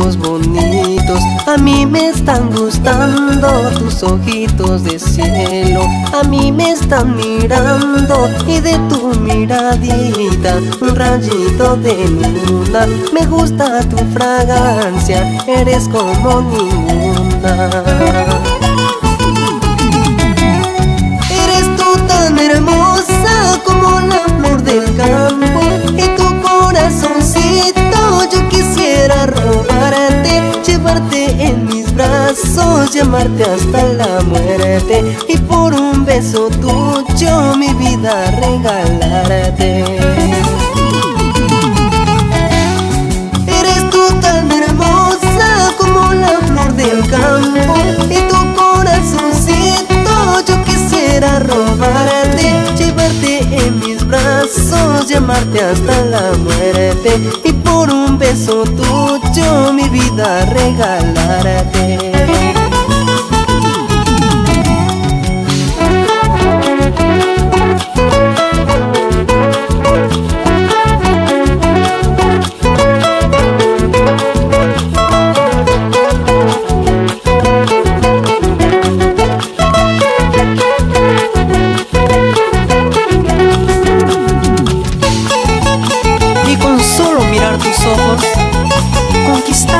Bonitos, a mí me están gustando tus ojitos de cielo, a mí me están mirando y de tu miradita un rayito de luna, me gusta tu fragancia, eres como ninguna. En mis brazos, llamarte hasta la muerte y por un beso tuyo mi vida regalarte. Brazos, llamarte hasta la muerte y por un beso tuyo mi vida regalarte.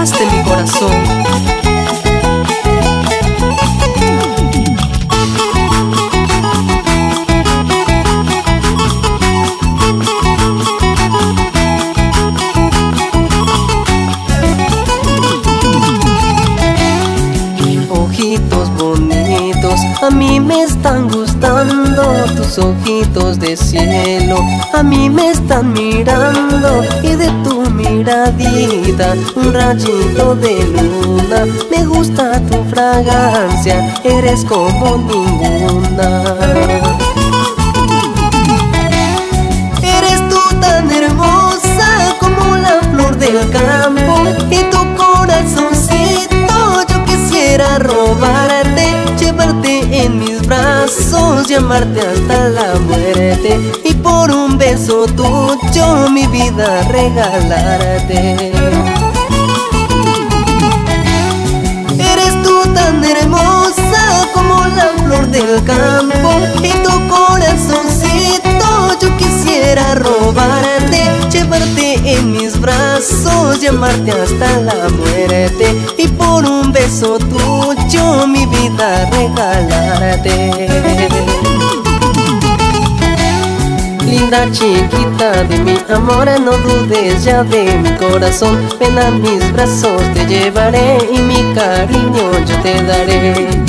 Conquistaste mi corazón. Ojitos bonitos, a mí me están gustando tus ojitos de cielo, a mí me están mirando y de tu miradita un rayito de luna, me gusta tu fragancia, eres como ninguna. Eres tú tan hermosa como la flor del campo y tu corazoncito brazos, llamarte hasta la muerte y por un beso tuyo mi vida regalarte. Eres tú tan hermosa como la flor del campo y tu corazoncito yo quisiera robarte, llevarte en mis brazos, llamarte hasta la muerte y por un beso tuyo mi vida regalarte. Linda chiquita de mi amor, no dudes ya de mi corazón. Ven a mis brazos, te llevaré y mi cariño yo te daré.